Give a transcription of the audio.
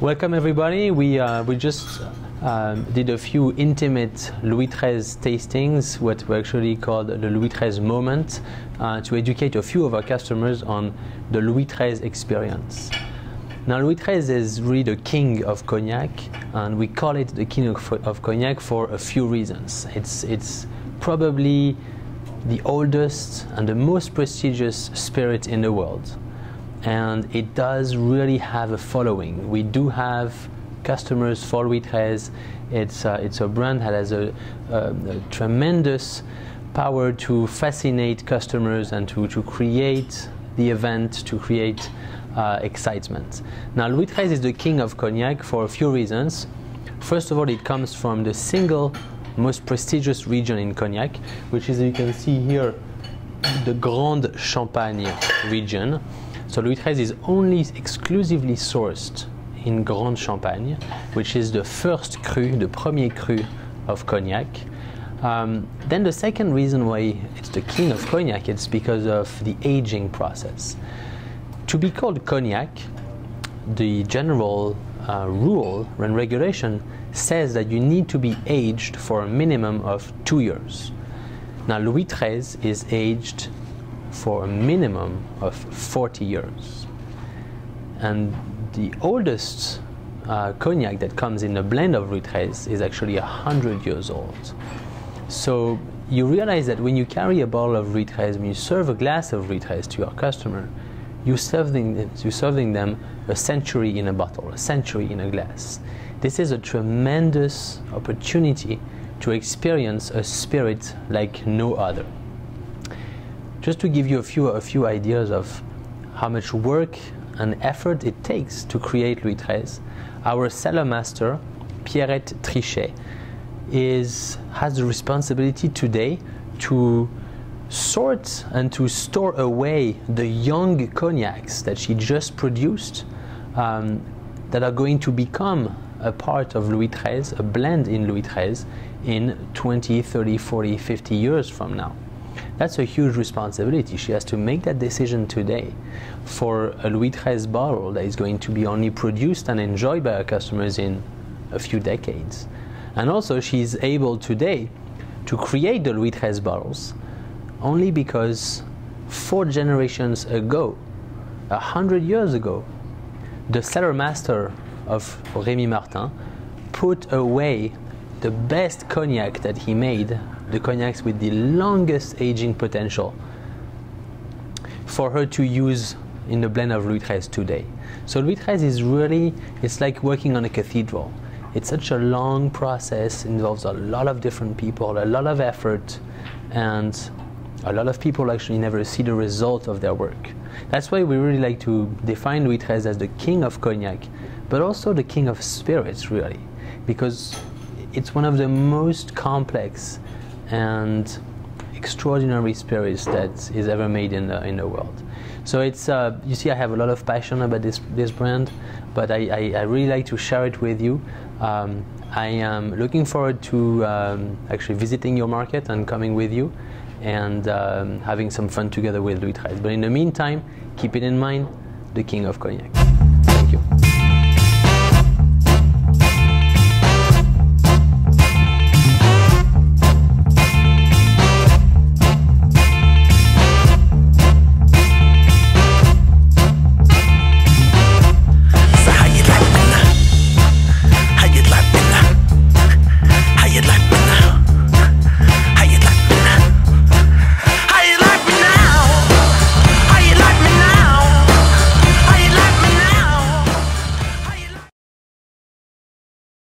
Welcome everybody. We uh, we just um, did a few intimate Louis XIII tastings, what we actually called the Louis XIII moment, uh, to educate a few of our customers on the Louis XIII experience. Now Louis XIII is really the king of cognac, and we call it the king of, of cognac for a few reasons. It's it's probably the oldest and the most prestigious spirit in the world and it does really have a following. We do have customers for Louis XIII. It's, uh, it's a brand that has a, a, a, tremendous power to fascinate customers and to, to create the event, to create uh, excitement. Now, Louis XIII is the king of cognac for a few reasons. First of all, it comes from the single most prestigious region in cognac, which is, you can see here, the Grande Champagne region. So Louis XIII is only exclusively sourced in Grande Champagne, which is the first cru, the premier cru of cognac. Um, then the second reason why it's the king of cognac, it's because of the aging process. To be called cognac, the general uh, rule and regulation says that you need to be aged for a minimum of two years. Now Louis XIII is aged for a minimum of 40 years. And the oldest uh, cognac that comes in a blend of XIII is actually 100 years old. So you realize that when you carry a bottle of XIII, when you serve a glass of XIII to your customer, you're serving, you're serving them a century in a bottle, a century in a glass. This is a tremendous opportunity to experience a spirit like no other just to give you a few, a few ideas of how much work and effort it takes to create Louis XIII, our cellar master, Pierrette Trichet, is, has the responsibility today to sort and to store away the young cognacs that she just produced um, that are going to become a part of Louis XIII, a blend in Louis XIII in 20, 30, 40, 50 years from now. That's a huge responsibility. She has to make that decision today for a Louis XIII bottle that is going to be only produced and enjoyed by our customers in a few decades. And also, she's able today to create the Louis XIII bottles only because four generations ago, a hundred years ago, the cellar master of Rémy Martin put away the best cognac that he made the cognacs with the longest aging potential for her to use in the blend of Louis XIII today. So Louis XIII is really, it's like working on a cathedral. It's such a long process, involves a lot of different people, a lot of effort, and a lot of people actually never see the result of their work. That's why we really like to define Louis XIII as the king of cognac, but also the king of spirits, really, because it's one of the most complex and extraordinary spirits that is ever made in the in the world. So it's uh, you see, I have a lot of passion about this this brand, but I, I, I really like to share it with you. Um, I am looking forward to um, actually visiting your market and coming with you and um, having some fun together with Louis XIII. But in the meantime, keep it in mind, the king of cognac.